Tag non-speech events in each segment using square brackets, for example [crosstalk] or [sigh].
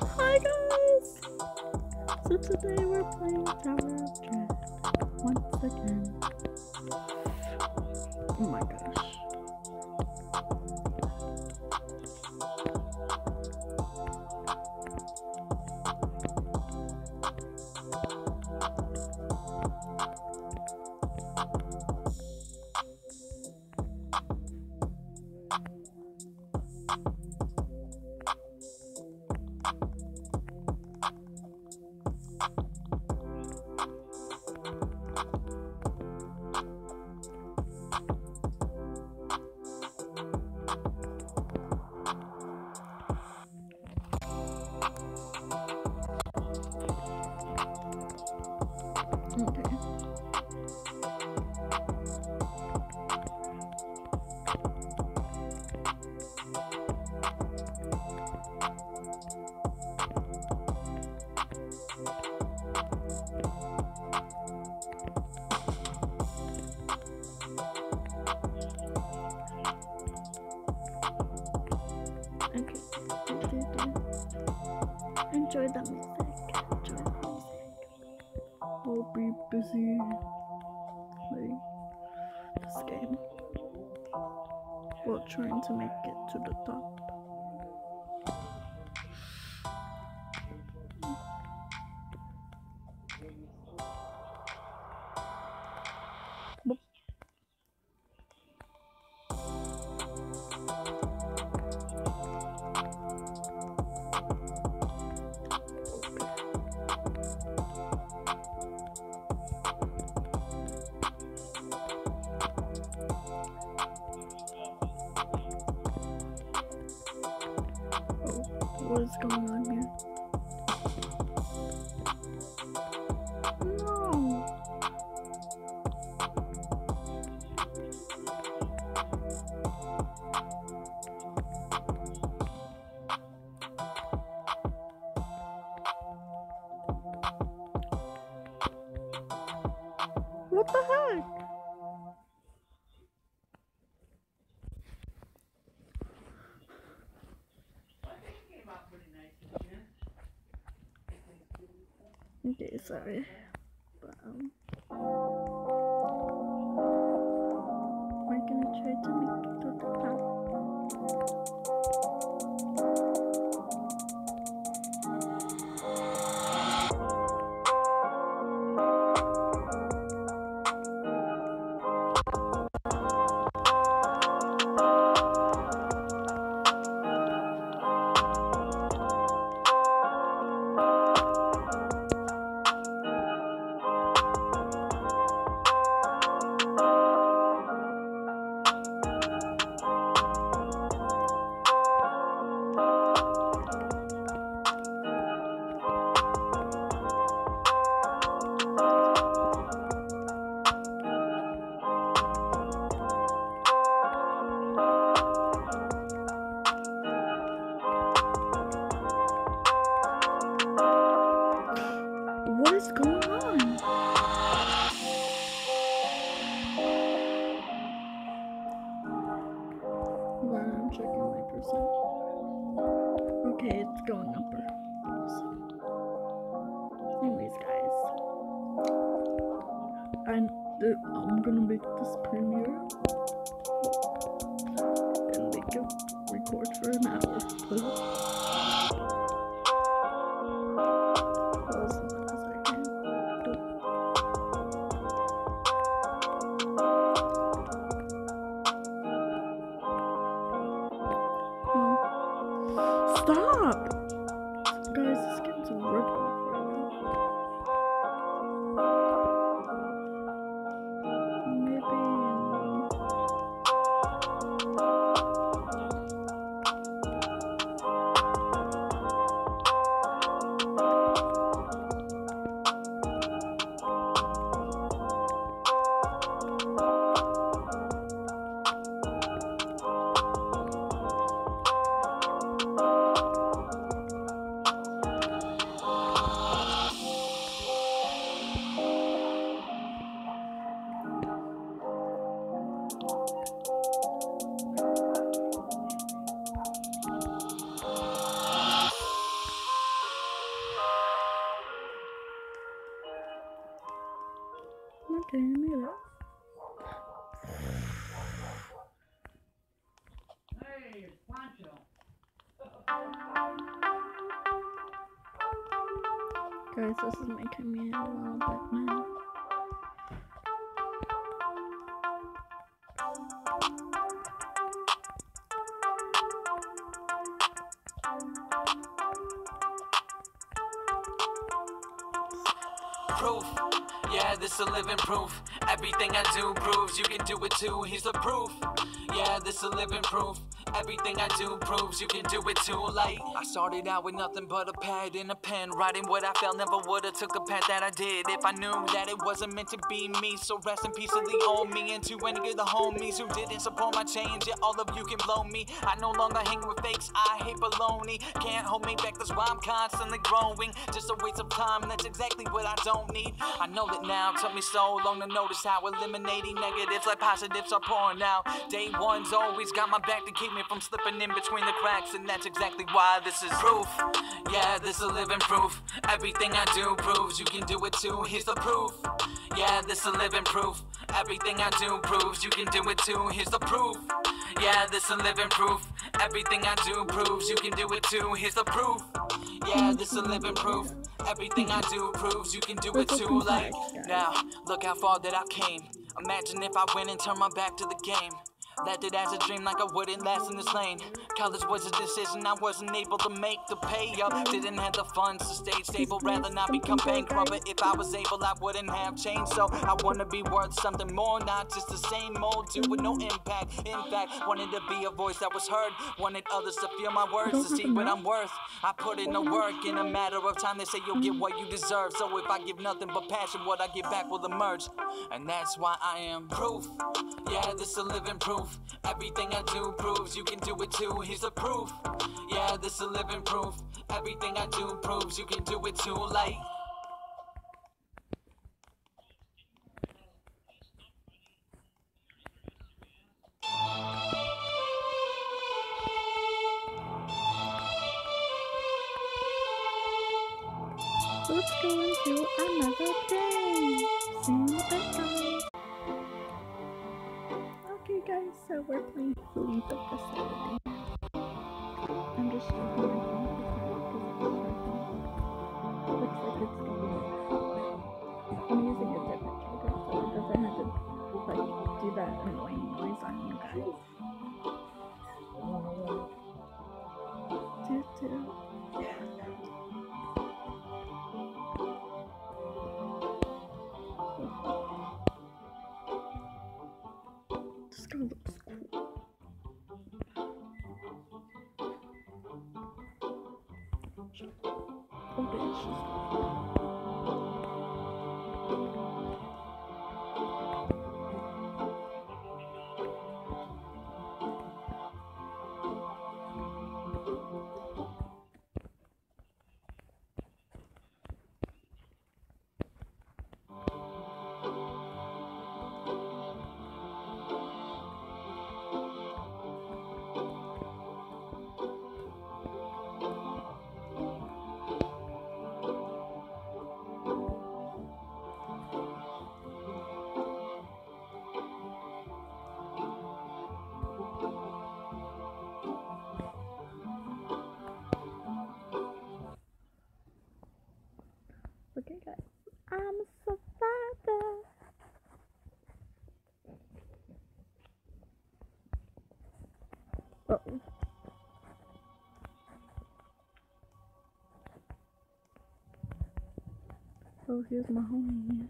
Hi guys! So today we're playing Tower of Dread once again. Oh my gosh. Busy playing this game while trying to make it to the top. Going on here? No. What the heck? Sorry. Hold on, I'm checking my percent. Okay, it's going upper. Anyways, guys, I'm uh, I'm gonna make this premiere and make it record for an hour. Pause Guys, this is making me a little bit mad. Proof, yeah, this a living proof. Everything I do proves you can do it too. He's the proof, yeah, this a living proof. Everything I do proves you can do it too. Like I started out with nothing but a pad and a pen, writing what I felt. Never would've took the path that I did if I knew that it wasn't meant to be me. So rest in peace to the old me and to any of the homies who didn't support my change. Yeah, all of you can blow me. I no longer hang with fakes. I hate baloney. Can't hold me back. That's why I'm constantly growing. Just a waste of time. That's exactly what I don't need. I know that now. Took me so long to notice how eliminating negatives like positives are pouring out. Day one's always got my back to keep me from slipping in between the cracks, and that's exactly why this is proof. Yeah, this is living proof. Everything I do proves you can do it too. Here's the proof. Yeah, this is living proof. Everything I do proves you can do it too. Here's the proof. Yeah, this is living proof. Everything I do proves you can do it too. Here's the proof. Yeah, this is living proof. Everything I do proves you can do it too. Like now, look how far that I came. Imagine if I went and turned my back to the game. Left it as a dream like I wouldn't last in this lane. College was a decision I wasn't able to make the pay up. Didn't have the funds to stay stable, rather not become bankrupt. But if I was able, I wouldn't have changed. So I wanna be worth something more, not just the same old dude with no impact. In fact, wanted to be a voice that was heard. Wanted others to feel my words, to see what I'm worth. I put in the work in a matter of time. They say you'll get what you deserve. So if I give nothing but passion, what I give back will emerge. And that's why I am proof. Yeah, this is a living proof. Everything I do proves you can do it too. Here's the proof. Yeah, this is a living proof. Everything I do proves you can do it too. Like. Let's go into another game. See you we're playing Flee the Facility. I'm just checking my phone because Looks like it's going. I'm using a different trigger so it doesn't have to like do that annoying noise on you guys. This guy looks bitch. Oh. Here's my homie.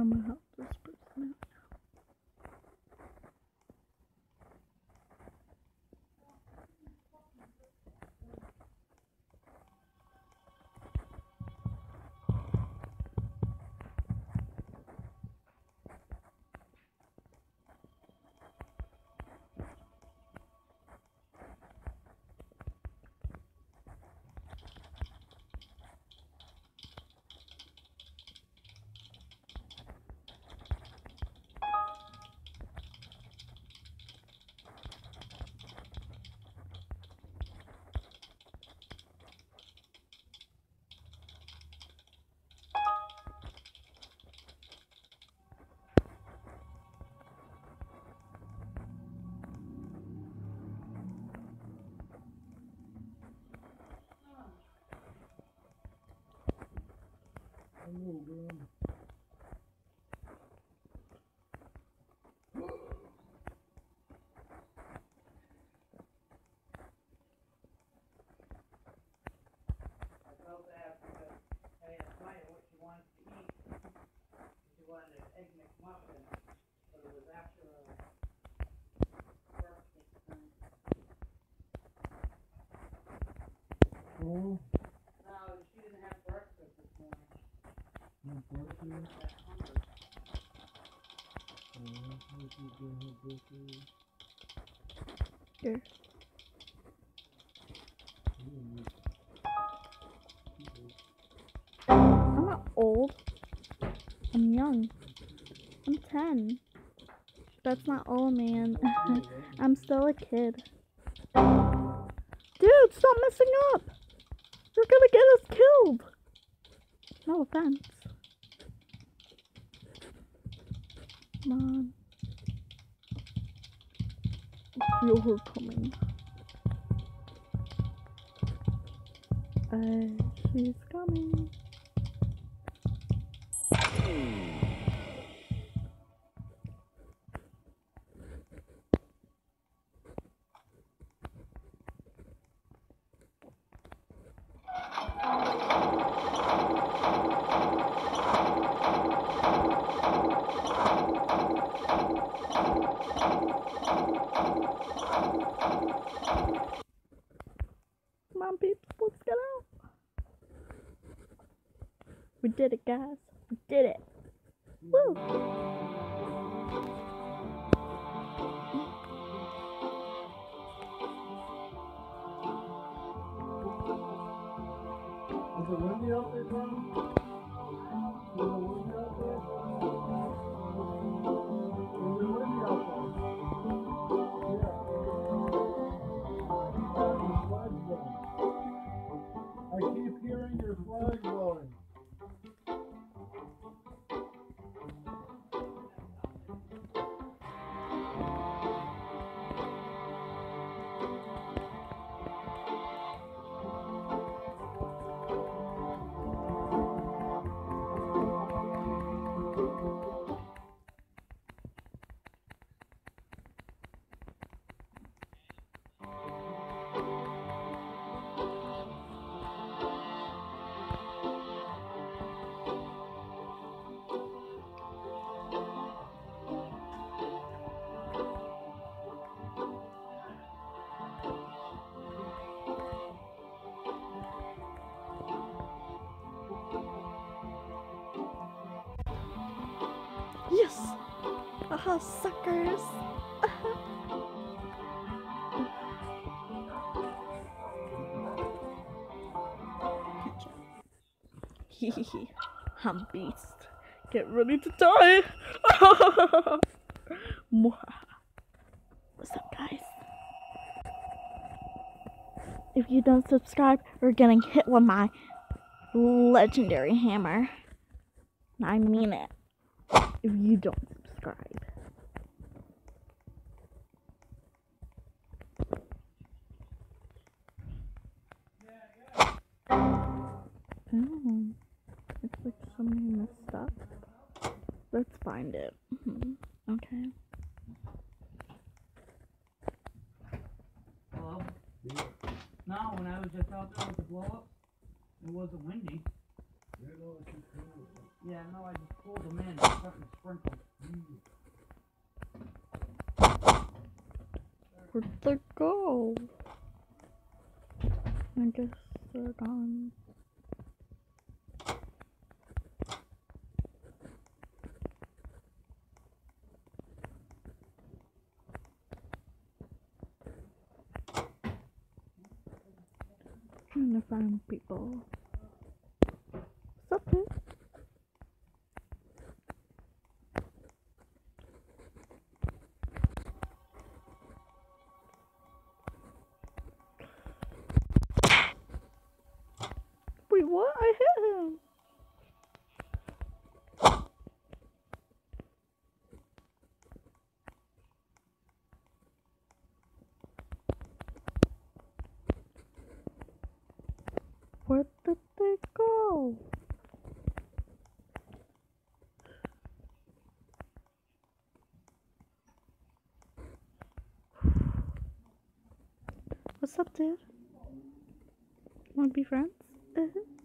I'm gonna help this I told her after the, I asked Maya what she wanted to eat. She wanted an egg McMuffin, but it was after a breakfast thing. Oh, No, she didn't have breakfast this morning. unfortunately. That hungry. Oh, this is gonna have birthday. I'm not old. I'm young. I'm 10. That's not old, man. [laughs] I'm still a kid. Dude, stop messing up! You're gonna get us killed! No offense. Come on. I feel her coming. Uh, she's coming. Did it, guys. We did it. Woo! Suckers! I'm beast. Get ready to die! [laughs] What's up, guys? If you don't subscribe, you're getting hit with my legendary hammer. I mean it if you don't subscribe. Oh, looks like somebody messed up. Let's find it. Mhm. Okay. Hello? No, when I was just out there with the blow up, it wasn't windy. Yeah, no, I keep hearing it. Yeah, no, I just pulled them in, fucking sprinkled. Where'd they go? I guess they're gone. Trying to find people. Where did they go? What's up, dude? Wanna be friends? Mm-hmm.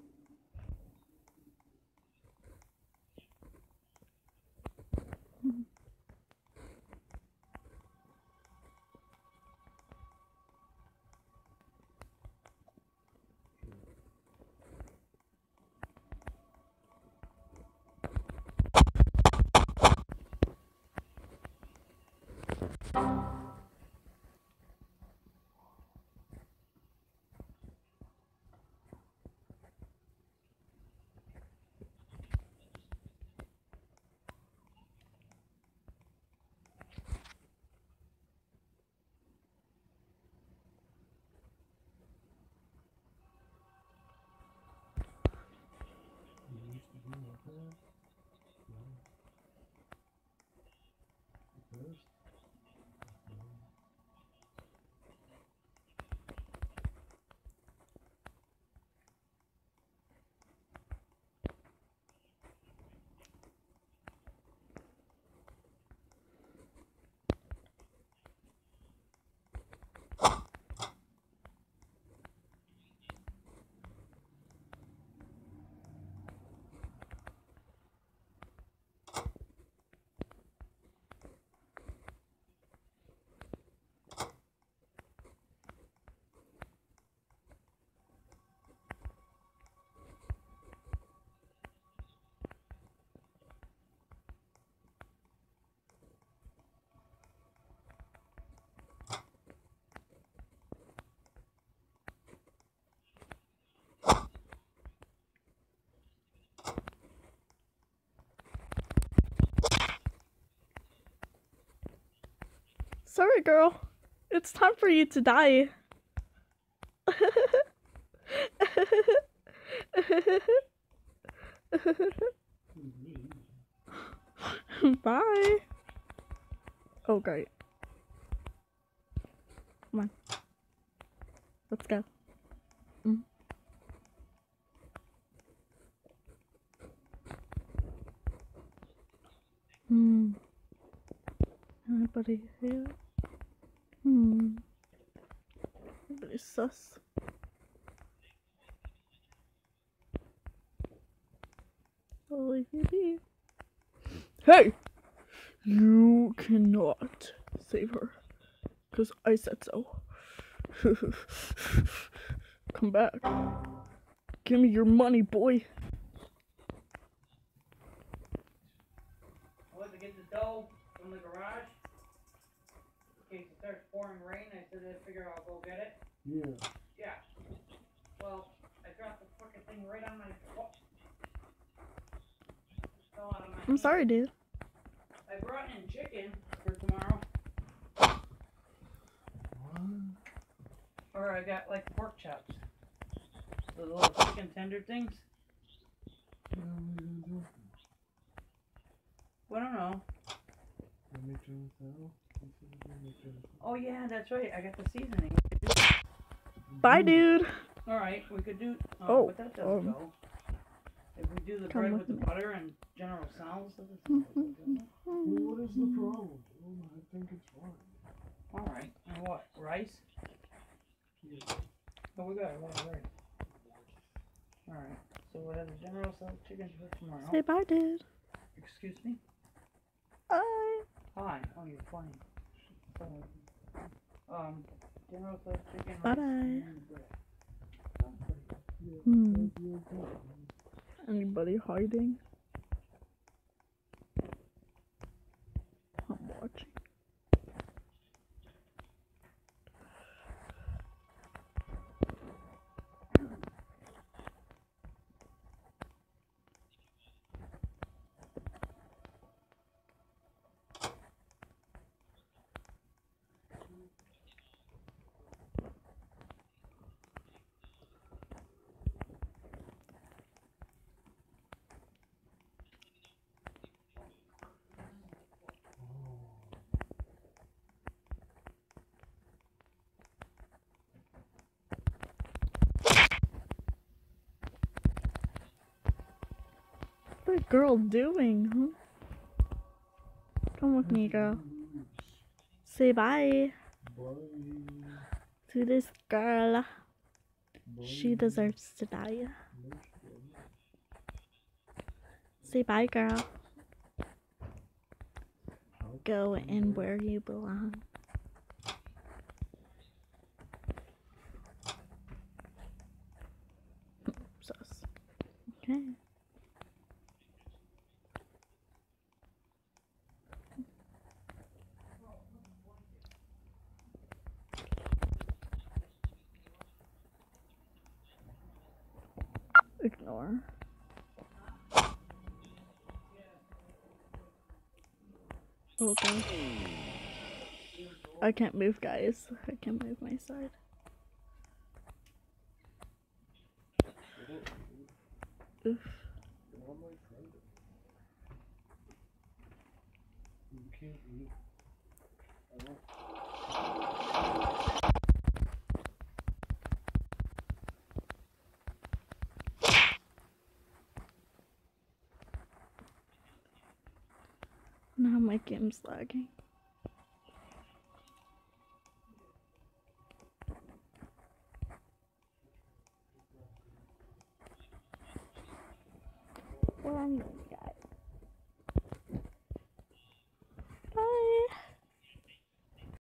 Sorry, girl. It's time for you to die. Bye. Oh, great. Come on. Let's go. Mm. Hmm. Anybody here? Hmm. Everybody's sus. I'll leave you be. Hey! You cannot save her. Because I said so. [laughs] Come back. Give me your money, boy. I went to get the dough from the garage. In case it starts pouring rain, I said I figure I'll go get it. Yeah. Yeah. Well, I dropped the fucking thing right on my foot. Fell out of my I'm hand. sorry, dude. I brought in chicken for tomorrow. Or I got like pork chops. The little chicken tender things. What are we gonna do? Well, I don't know. Gonna make Jonas salad? I said we're gonna make Jonas salad. Oh yeah, that's right. I got the seasoning. Bye, dude. All right, we could do. Oh, Oh, but that doesn't um, go. If we do the come bread with with the me. butter and General Tso's, that doesn't go, does it? Well, what is the problem? Oh, I think it's fine. All right. And what? Rice? Yeah. Oh, we got a lot of. All right. So we'll have the General Tso's chicken for tomorrow. Say bye, dude. Excuse me? Bye. Hi. Oh, you're flying. Sorry. Um, General Tso's chicken. Bye bye. Hmm. Anybody hiding? I'm watching. That girl doing? Come with me, girl. Say bye to this girl. She deserves to die. Say bye, girl. Go in where you belong. I can't move, guys. I can't move my side. Oof. You can't eat. Now my game's lagging. Are you?